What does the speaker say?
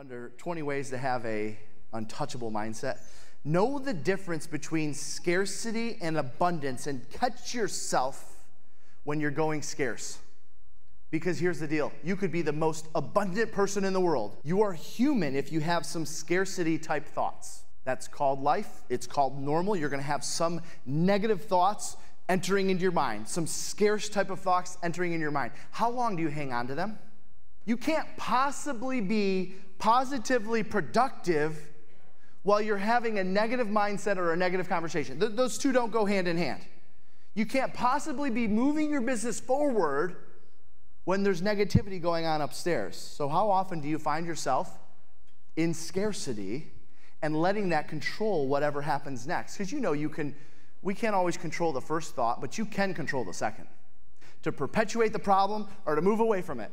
under 20 ways to have a untouchable mindset. Know the difference between scarcity and abundance and catch yourself when you're going scarce. Because here's the deal you could be the most abundant person in the world. You are human if you have some scarcity type thoughts. That's called life, it's called normal. You're gonna have some negative thoughts entering into your mind, some scarce type of thoughts entering in your mind. How long do you hang on to them? You can't possibly be positively productive while you're having a negative mindset or a negative conversation. Th- those two don't go hand in hand. You can't possibly be moving your business forward when there's negativity going on upstairs. So, how often do you find yourself in scarcity and letting that control whatever happens next? Because you know you can, we can't always control the first thought, but you can control the second to perpetuate the problem or to move away from it.